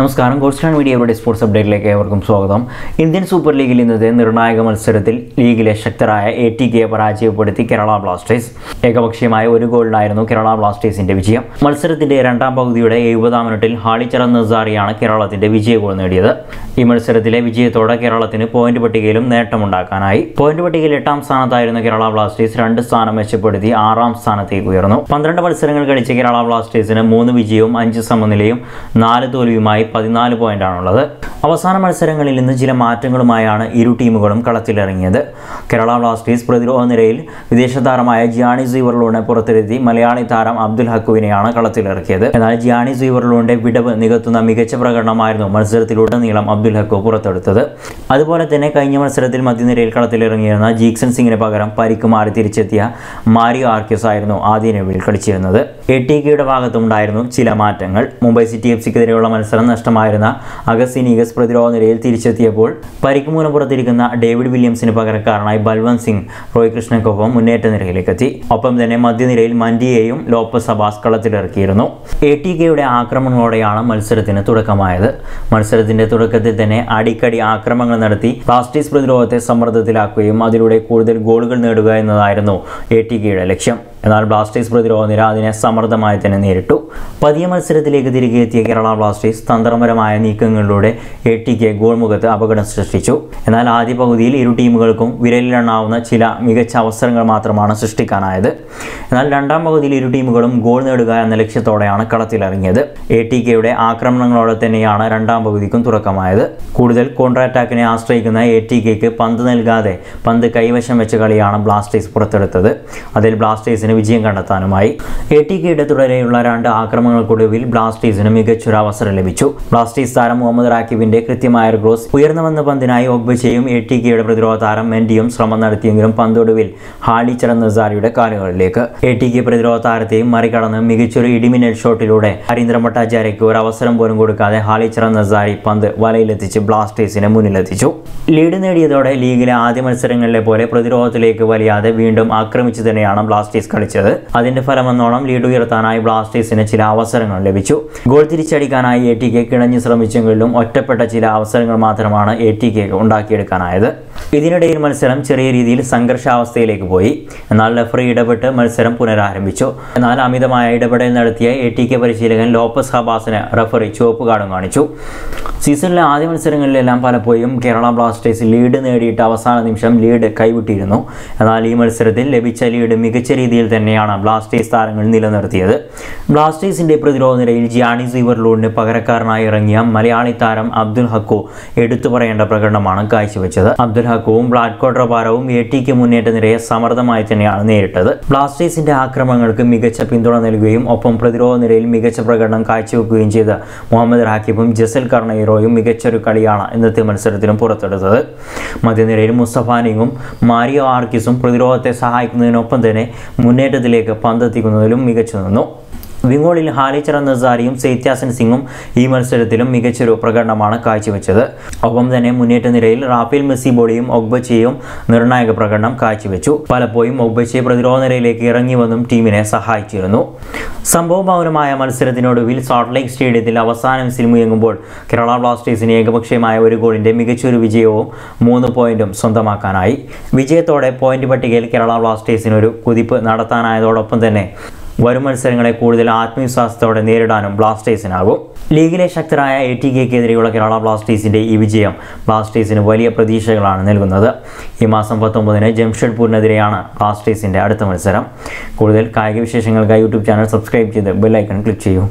നമസ്കാരം. കോസ്റ്റാൻ മീഡിയയുടെ സ്പോർട്സ് അപ്ഡേറ്റിലേക്ക് ഏവർക്കും സ്വാഗതം. ഇന്ത്യൻ സൂപ്പർ ലീഗിൽ ഇന്നത്തെ നിർണായക മത്സരത്തിൽ ലീഗിലെ ശക്തരായ എ ടി കെയെ പരാജയപ്പെടുത്തി കേരള ബ്ലാസ്റ്റേഴ്സ് ഏകപക്ഷീയമായ ഒരു ഗോളിനായിരുന്നു കേരള ബ്ലാസ്റ്റേഴ്സിന്റെ വിജയം. മത്സരത്തിന്റെ രണ്ടാം പകുതിയുടെ എഴുപതാം മിനിറ്റിൽ ഹാളിച്ചറ നസാറിയാണ് കേരളത്തിന്റെ വിജയ ഗോൾ നേടിയത്. ഈ മത്സരത്തിലെ വിജയത്തോടെ കേരളത്തിന് പോയിന്റ് പട്ടികയിലും നേട്ടമുണ്ടാക്കാനായി. പോയിന്റ് പട്ടികയിൽ എട്ടാം സ്ഥാനത്തായിരുന്ന കേരള ബ്ലാസ്റ്റേഴ്സ് രണ്ട് സ്ഥാനം മെച്ചപ്പെടുത്തി ആറാം സ്ഥാനത്തേക്ക് ഉയർന്നു. പന്ത്രണ്ട് മത്സരങ്ങൾ കളിച്ച കേരള ബ്ലാസ്റ്റേഴ്സിന് മൂന്ന് വിജയവും അഞ്ച് സമനിലയും നാല് തോൽവിയുമായി പതിനാല് പോയിന്റാണുള്ളത് അവസാന മത്സരങ്ങളിൽ നിന്ന് ചില മാറ്റങ്ങളുമായാണ് ഇരു ടീമുകളും കളത്തിലിറങ്ങിയത്. കേരള ബ്ലാസ്റ്റേഴ്സ് പ്രതിരോധ നിരയിൽ വിദേശ താരമായ ജിയാണി സീവർലൂണിനെ പുറത്തിരുത്തി മലയാളി താരം അബ്ദുൽ ഹക്കുവിനെയാണ് കളത്തിലിറക്കിയത്. എന്നാൽ ജിയാണി സീവർലൂണിന്റെ വിടവ് നികത്തുന്ന മികച്ച പ്രകടനമായിരുന്നു മത്സരത്തിലുടനീളം അബ്ദുൽ ഹക്കു പുറത്തെടുത്തത്. അതുപോലെ തന്നെ കഴിഞ്ഞ മത്സരത്തിൽ മധ്യനിരയിൽ കളത്തിലിറങ്ങിയിരുന്ന ജീക്സൺ സിംഗിന് പകരം പരിക്ക് മാറി തിരിച്ചെത്തിയ മാരിയോ ആർക്യസ് ആയിരുന്നു ആദ്യ നിലവിൽ കളിച്ചിരുന്നത്. എ ടി കെയുടെ ഭാഗത്തുണ്ടായിരുന്നു ചില മാറ്റങ്ങൾ. മുംബൈ സിറ്റി എഫ് സിക്കെതിരെയുള്ള മത്സരം നഷ്ടമായിരുന്ന അഗസിനീഗസ് പ്രതിരോധ നിരയിൽ തിരിച്ചെത്തിയപ്പോൾ പരിക്ക് മൂലം പുറത്തിരിക്കുന്ന ഡേവിഡ് വില്യംസിന് പകരക്കാരനായി ബൽവന്ത് സിംഗ് റോയ് കൃഷ്ണയ്ക്കൊപ്പം മുന്നേറ്റ നിരയിലേക്കെത്തി ഒപ്പം തന്നെ മധ്യനിരയിൽ മൻഡിയെയും ലോപ്പസ് അബാസ് കളത്തിലിറക്കിയിരുന്നു. എ ടി കെയുടെ ആക്രമണങ്ങളോടെയാണ് മത്സരത്തിന് തുടക്കമായത്. മത്സരത്തിന്റെ തുടക്കത്തിൽ തന്നെ അടിക്കടി ആക്രമണങ്ങൾ നടത്തി ബ്ലാസ്റ്റേഴ്സ് പ്രതിരോധത്തെ സമ്മർദ്ദത്തിലാക്കുകയും അതിലൂടെ കൂടുതൽ ഗോളുകൾ നേടുക എന്നതായിരുന്നു എ ടി കെയുടെ ലക്ഷ്യം. എന്നാൽ ബ്ലാസ്റ്റേഴ്സ് പ്രതിരോധ നിര അതിനെ സമർത്ഥമായി തന്നെ നേരിട്ടു. പതിയ മത്സരത്തിലേക്ക് തിരികെ എത്തിയ കേരള ബ്ലാസ്റ്റേഴ്സ് തന്ത്രപരമായ നീക്കങ്ങളിലൂടെ എ ടി കെ ഗോൾ മുഖത്ത് അപകടം സൃഷ്ടിച്ചു. എന്നാൽ ആദ്യ പകുതിയിൽ ഇരു ടീമുകൾക്കും വിരലിലെണ്ണാവുന്ന ചില മികച്ച അവസരങ്ങൾ മാത്രമാണ് സൃഷ്ടിക്കാനായത്. എന്നാൽ രണ്ടാം പകുതിയിൽ ഇരു ടീമുകളും ഗോൾ നേടുക എന്ന ലക്ഷ്യത്തോടെയാണ് കളത്തിലിറങ്ങിയത്. എ ടി കെയുടെ ആക്രമണങ്ങളോടെ തന്നെയാണ് രണ്ടാം പകുതിക്കും തുടക്കമായത്. കൂടുതൽ കോൺട്രാ അറ്റാക്കിനെ ആശ്രയിക്കുന്ന എ ടി കെക്ക് പന്ത് നൽകാതെ പന്ത് കൈവശം വെച്ച കളിയാണ് ബ്ലാസ്റ്റേഴ്സ് പുറത്തെടുത്തത്. അതിൽ ബ്ലാസ്റ്റേഴ്സിന് വിജയം കണ്ടെത്താനുമായി. എ ടി കെയുടെ തുടരെയുള്ള രണ്ട് ആക്രമണങ്ങൾക്കൊടുവിൽ ബ്ലാസ്റ്റേഴ്സിന് മികച്ചൊരു അവസരം ലഭിച്ചു. ബ്ലാസ്റ്റേഴ്സ് താരം മുഹമ്മദ് റാക്കിബിന്റെ കൃത്യമായ ഒരു ക്രോസ് ഉയർന്നു വന്ന പന്തിനായി ഒബ്ബച്ചയും എ ടി കെയുടെ പ്രതിരോധ താരം മെൻഡിയും ശ്രമം നടത്തിയെങ്കിലും പന്തൊടുവിൽ ഹാളി ചടന്നസാരിയുടെ കാലുകളിലേക്ക്. എ ടി കെ പ്രതിരോധ താരത്തെയും മറികടന്ന് മികച്ചൊരു ഇടിമിന്നൽ ഷോട്ടിലൂടെ ഹരീന്ദ്ര ഭട്ടാചാര്യയ്ക്ക് ഒരു അവസരം പോലും കൊടുക്കാതെ ഹാളി ചടന്നസാരി പന്ത് വലയിലെത്തിച്ച് ബ്ലാസ്റ്റേഴ്സിനെ മുന്നിലെത്തിച്ചു. ലീഡ് നേടിയതോടെ ലീഗിലെ ആദ്യ മത്സരങ്ങളിലെ പോലെ പ്രതിരോധത്തിലേക്ക് വലിയാതെ വീണ്ടും ആക്രമിച്ചു തന്നെയാണ് ബ്ലാസ്റ്റേഴ്സ് കളിച്ചത് അതിന്റെ ഫലമെന്നോണം ലീഡ് ഉയർത്താനായി ബ്ലാസ്റ്റേഴ്സിന് ചില അവസരങ്ങൾ ലഭിച്ചു. ഗോൾ തിരിച്ചടിക്കാനായി എ ടി കെ കിണഞ്ഞു ശ്രമിച്ചെങ്കിലും ഒറ്റപ്പെട്ട ചില അവസരങ്ങൾ മാത്രമാണ് എ ടി കെ ഉണ്ടാക്കിയെടുക്കാനായത്. ഇതിനിടയിൽ മത്സരം ചെറിയ രീതിയിൽ സംഘർഷാവസ്ഥയിലേക്ക് പോയി. എന്നാൽ റഫറി ഇടപെട്ട് മത്സരം പുനരാരംഭിച്ചു. എന്നാൽ അമിതമായ ഇടപെടൽ നടത്തിയ എ ടി കെ പരിശീലകൻ ലോപ്പസ് ഹബാസിന് റഫറി ചുവപ്പ് കാർഡും കാണിച്ചു. സീസണിലെ ആദ്യ മത്സരങ്ങളിലെല്ലാം പലപ്പോഴും കേരള ബ്ലാസ്റ്റേഴ്സ് ലീഡ് നേടിയിട്ട് അവസാന നിമിഷം ലീഡ് കൈവിട്ടിരുന്നു. എന്നാൽ ഈ മത്സരത്തിൽ ലഭിച്ച ലീഡ് മികച്ച രീതിയിൽ തന്നെയാണ് ബ്ലാസ്റ്റേഴ്സ് താരങ്ങൾ നിലനിർത്തിയത്. ബ്ലാസ്റ്റേഴ്സിന്റെ പ്രതിരോധ നിരയിൽ ജിയാണി സീവർലൂഡിന് പകരക്കാരനായി ഇറങ്ങിയ മലയാളി താരം അബ്ദുൽ ഹക്കു എടുത്തു പറയേണ്ട പ്രകടനമാണ് കാഴ്ചവെച്ചത്. അബ്ദുൽ ഹക്കുവും ബ്ലാഡ് ഭാരവും എ ടിക്ക് മുന്നേറ്റ നിരയെ സമർത്ഥമായി തന്നെയാണ് നേരിട്ടത്. ബ്ലാസ്റ്റേഴ്സിന്റെ ആക്രമണങ്ങൾക്ക് മികച്ച പിന്തുണ നൽകുകയും ഒപ്പം പ്രതിരോധ നിരയിൽ മികച്ച പ്രകടനം കാഴ്ചവെക്കുകയും ചെയ്ത മുഹമ്മദ് റാക്കിബും ജസൽ കർണയിറോയും മികച്ചൊരു കളിയാണ് ഇന്നത്തെ മത്സരത്തിലും പുറത്തെടുത്തത്. മധ്യനിരയിൽ മുസ്തഫാനിങ്ങും മാരിയോ ആർക്കിസും പ്രതിരോധത്തെ സഹായിക്കുന്നതിനൊപ്പം തന്നെ മുന്നേറ്റത്തിലേക്ക് പന്തെത്തിക്കുന്നതിലും മികച്ചു നിന്നു. വിങ്ങോളിൽ ഹാലിച്ചറ നസാരിയും സേത്യാസൻ സിംഗും ഈ മത്സരത്തിലും മികച്ചൊരു പ്രകടനമാണ് കാഴ്ചവെച്ചത്. ഒപ്പം തന്നെ മുന്നേറ്റ നിരയിൽ റാഫേൽ മെസ്സിബോളിയും ഒഗ്ബച്ചയും നിർണായക പ്രകടനം കാഴ്ചവെച്ചു. പലപ്പോഴും ഒഗ്ബച്ചെ പ്രതിരോധ നിരയിലേക്ക് ഇറങ്ങി വന്നും ടീമിനെ സഹായിച്ചിരുന്നു. സംഭവമൗനമായ മത്സരത്തിനൊടുവിൽ സോൾട്ട് ലേക്ക് സ്റ്റേഡിയത്തിൽ അവസാന മുയങ്ങുമ്പോൾ കേരള ബ്ലാസ്റ്റേഴ്സിന് ഏകപക്ഷീയമായ ഒരു ഗോളിന്റെ മികച്ചൊരു വിജയവും മൂന്ന് പോയിന്റും സ്വന്തമാക്കാനായി. വിജയത്തോടെ പോയിന്റ് പട്ടികയിൽ കേരള ബ്ലാസ്റ്റേഴ്സിന് ഒരു കുതിപ്പ് നടത്താനായതോടൊപ്പം തന്നെ വരും മത്സരങ്ങളെ കൂടുതൽ ആത്മവിശ്വാസത്തോടെ നേരിടാനും ബ്ലാസ്റ്റേഴ്സിനാകും. ലീഗിലെ ശക്തരായ എ ടി കെക്കെതിരെയുള്ള കേരള ബ്ലാസ്റ്റേഴ്സിന്റെ ഈ വിജയം ബ്ലാസ്റ്റേഴ്സിന് വലിയ പ്രതീക്ഷകളാണ് നൽകുന്നത്. ഈ മാസം പത്തൊമ്പതിന് ജംഷഡ്പൂരിനെതിരെയാണ് ബ്ലാസ്റ്റേഴ്സിന്റെ അടുത്ത മത്സരം. കൂടുതൽ കായിക വിശേഷങ്ങൾക്കായി യൂട്യൂബ് ചാനൽ സബ്സ്ക്രൈബ് ചെയ്ത് ബെല്ലൈക്കൺ ക്ലിക്ക് ചെയ്യൂ.